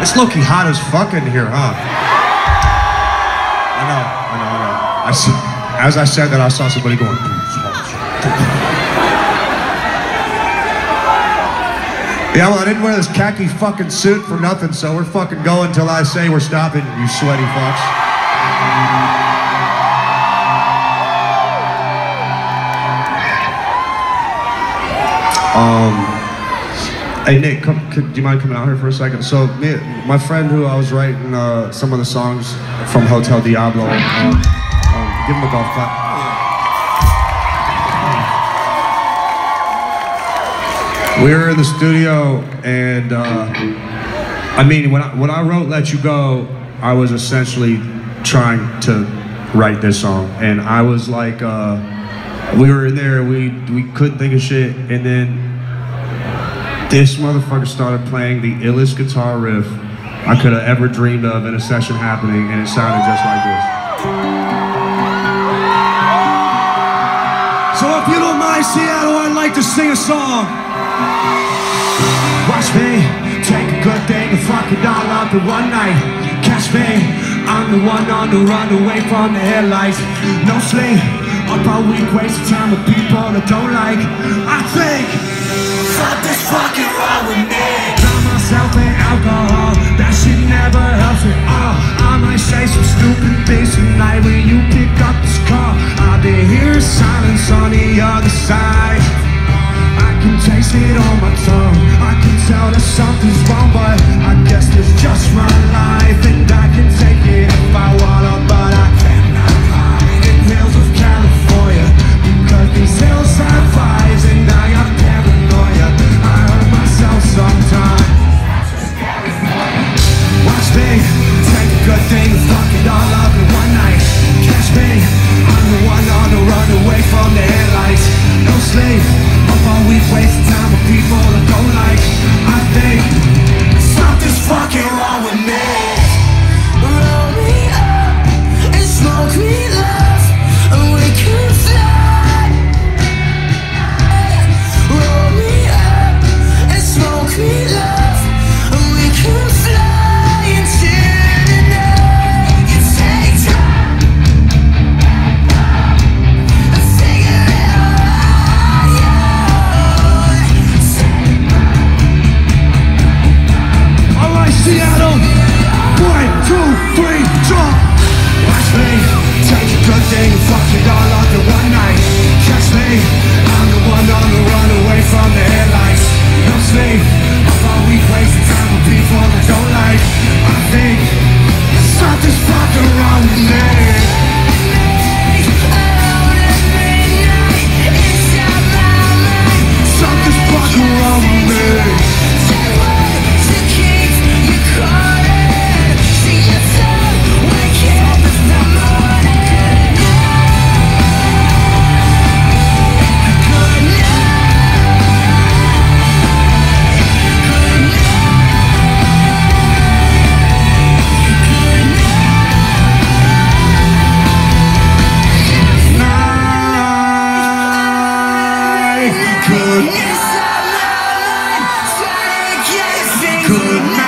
It's looking hot as fuck in here, huh? I know, I know, I know. I see, as I said that, I saw somebody going. Yeah, well, I didn't wear this khaki fucking suit for nothing, so we're fucking going till I say we're stopping, you sweaty fucks. Hey Nick, come, could, do you mind coming out here for a second? So, me, my friend who I was writing uh, some of the songs from Hotel Diablo, um, um, give him a golf clap. We were in the studio, and uh, I mean, when I, when I wrote "Let You Go," I was essentially trying to write this song, and I was like, uh, we were in there, we we couldn't think of shit, and then this motherfucker started playing the illest guitar riff I could have ever dreamed of in a session happening, and it sounded just like this. So if you don't mind Seattle, I'd like to sing a song. Watch me take a good thing and fuck it all up in one night. Catch me, I'm the one on the run away from the headlights. No sleep, up all week, wasting time with people that don't like. I think something's fucking wrong with me. Drown myself in alcohol, that shit never helps at all. I might say some stupid things tonight when you pick up this call. I'll be here silence on the other side. I can taste it on my tongue. I can tell that something's wrong, could